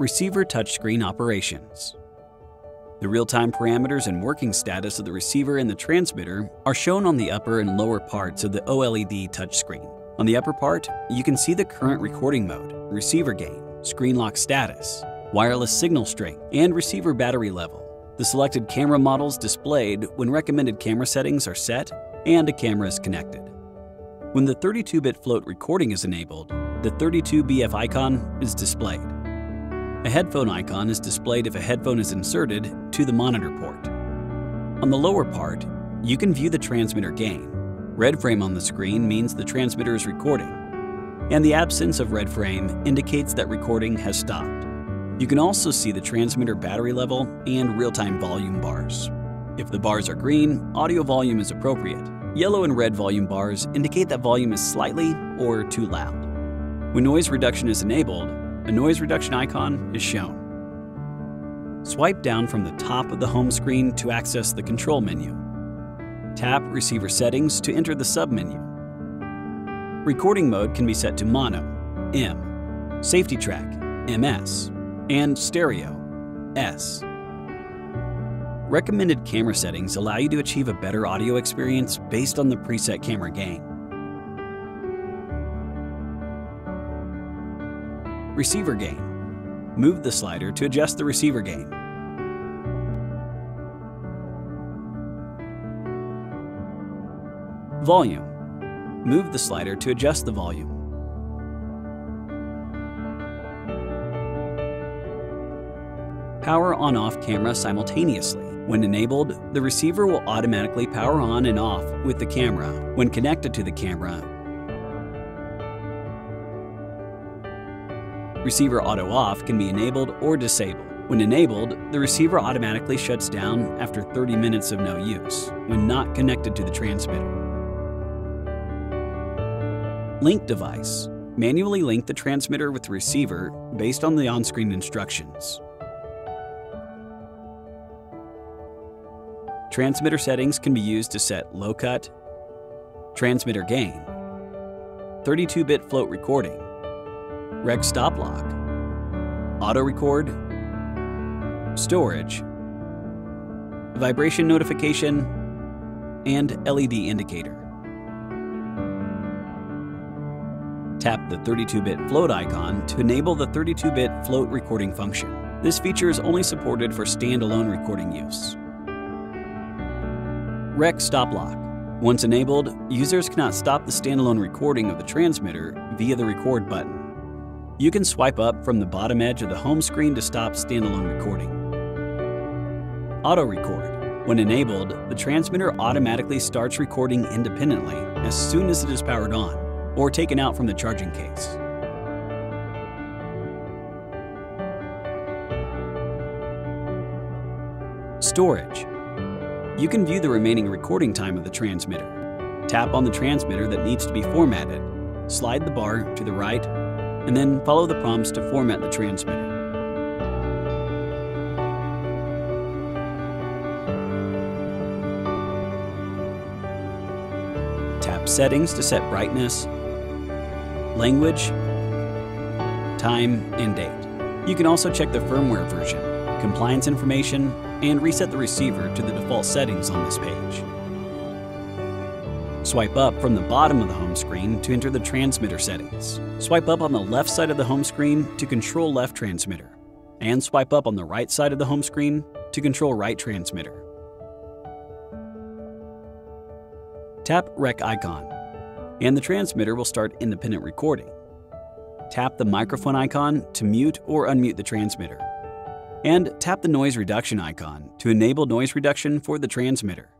Receiver touchscreen operations. The real-time parameters and working status of the receiver and the transmitter are shown on the upper and lower parts of the OLED touchscreen. On the upper part, you can see the current recording mode, receiver gain, screen lock status, wireless signal strength, and receiver battery level. The selected camera models displayed when recommended camera settings are set and a camera is connected. When the 32-bit float recording is enabled, the 32BF icon is displayed. A headphone icon is displayed if a headphone is inserted to the monitor port. On the lower part, you can view the transmitter gain. Red frame on the screen means the transmitter is recording, and the absence of red frame indicates that recording has stopped. You can also see the transmitter battery level and real-time volume bars. If the bars are green, audio volume is appropriate. Yellow and red volume bars indicate that volume is slightly or too loud. When noise reduction is enabled, a noise reduction icon is shown. Swipe down from the top of the home screen to access the control menu. Tap Receiver Settings to enter the submenu. Recording mode can be set to Mono, M, Safety Track, MS, and Stereo, S. Recommended camera settings allow you to achieve a better audio experience based on the preset camera gain. Receiver gain. Move the slider to adjust the receiver gain. Volume. Move the slider to adjust the volume. Power on-off camera simultaneously. When enabled, the receiver will automatically power on and off with the camera. When connected to the camera, Receiver auto off can be enabled or disabled. When enabled, the receiver automatically shuts down after 30 minutes of no use, when not connected to the transmitter. Link device. Manually link the transmitter with the receiver based on the on-screen instructions. Transmitter settings can be used to set low cut, transmitter gain, 32-bit float recording, rec stop lock, auto record, storage, vibration notification, and LED indicator. Tap the 32-bit float icon to enable the 32-bit float recording function. This feature is only supported for standalone recording use. Rec Stop Lock. Once enabled, users cannot stop the standalone recording of the transmitter via the record button. You can swipe up from the bottom edge of the home screen to stop standalone recording. Auto record. When enabled, the transmitter automatically starts recording independently as soon as it is powered on or taken out from the charging case. Storage. You can view the remaining recording time of the transmitter. Tap on the transmitter that needs to be formatted, slide the bar to the right and then follow the prompts to format the transmitter. Tap Settings to set brightness, language, time, and date. You can also check the firmware version, compliance information, and reset the receiver to the default settings on this page. Swipe up from the bottom of the home screen to enter the transmitter settings. Swipe up on the left side of the home screen to control left transmitter. And swipe up on the right side of the home screen to control right transmitter. Tap Rec icon, and the transmitter will start independent recording. Tap the microphone icon to mute or unmute the transmitter. And tap the noise reduction icon to enable noise reduction for the transmitter.